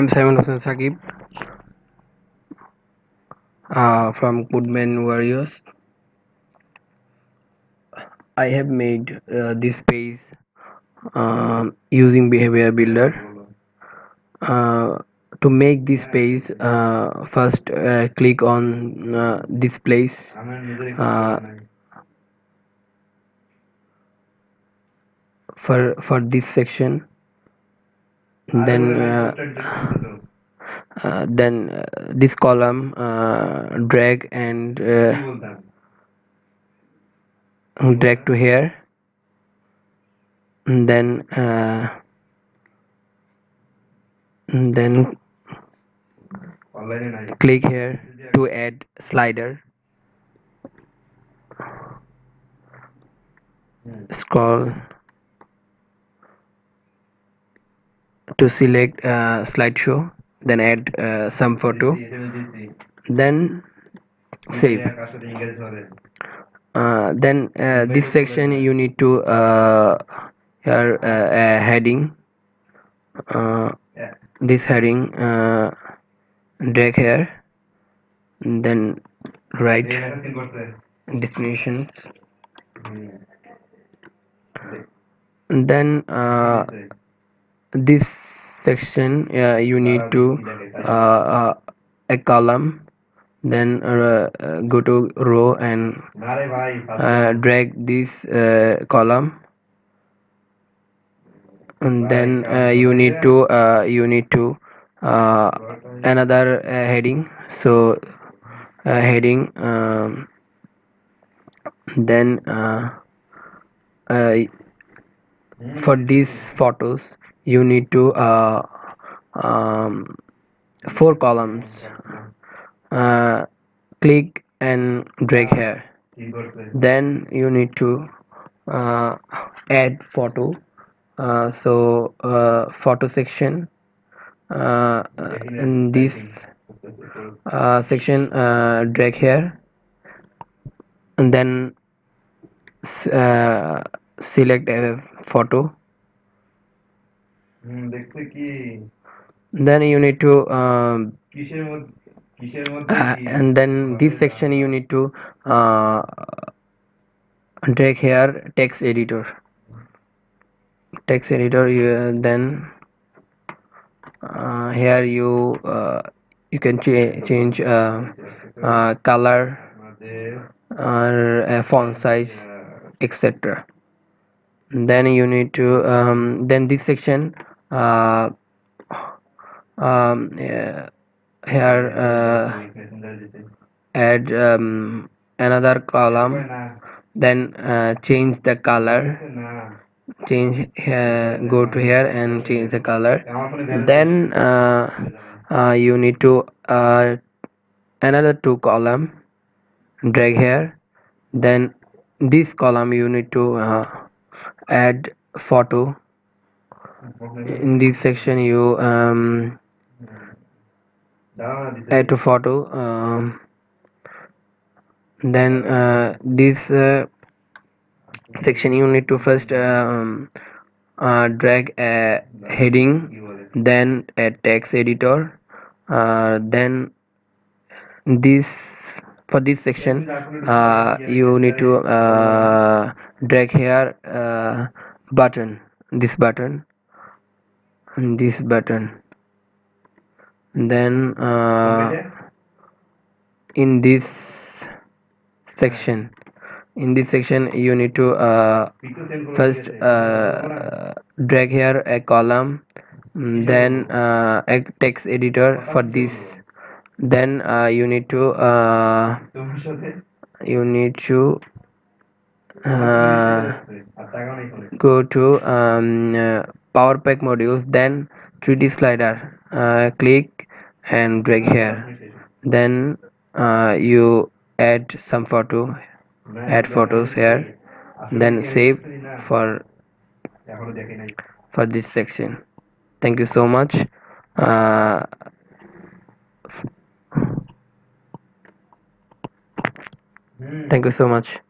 I'm Simon Hussain uh, from Goodman Warriors. I have made uh, this page um, using Beaver Builder. Uh, to make this page, uh, first uh, click on uh, this place. Uh, for for this section then uh, uh, then uh, this column uh, drag and uh, drag to here. And then uh, and then click here to add slider. Scroll to select uh, slideshow then add uh, some photo then save. uh, then uh, this section you need to uh, here uh, heading. Uh, this heading uh, drag here. Then write destinations. Then uh, this section uh, you need to uh, uh, a column then uh, uh, go to row and uh, drag this uh, column. And then uh, you need to uh, you need to uh, another heading. So heading um, then for these photos you need to uh, um, four columns. Uh, click and drag here. Then you need to uh, add photo. Uh, so uh, photo section. Uh, in this section drag here. And then select a photo then you need to uh, and then this section you need to uh, drag here text editor. Text editor you, then uh, here you uh, you can ch change uh, uh, color or font size etc then you need to um, then this section uh, um, here uh, add um, another column then uh, change the color. Change here go to here and change the color. Then uh, uh, you need to uh, another two column drag here. Then this column you need to uh, add photo in this section you um, add a photo um, then uh, this uh, section you need to first um, uh, drag a heading then a text editor uh, then this for this section uh, you need to uh, drag here button this button and this button. Then uh, in this section in this section you need to uh, first uh, drag here a column mm, then uh, a text editor for this. Then uh, you need to uh, you need to uh, go to um, uh, power pack modules then 3d slider uh, click and drag here. Then uh, you add some photo add photos here. Then save for for this section. Thank you so much. Uh, thank you so much